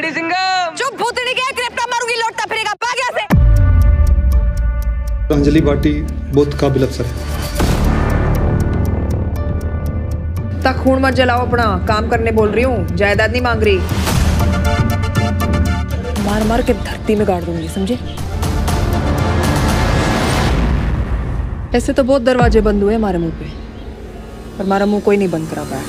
Lady Singham चुप भूतनी के क्रिप्टा मारूँगी लौटता फिरेगा भाग यहाँ से। अंजलि बाटी बहुत काबिल अफसर है। तक खून मत जलाओ अपना काम करने बोल रही हूँ जायदाद नहीं मांग रही। मार मार के धरती में गाड़ दूँगी समझे? ऐसे तो बहुत दरवाजे बंद हुए हमारे मुँह पे पर हमारा मुँह कोई नहीं बंद करा पाया।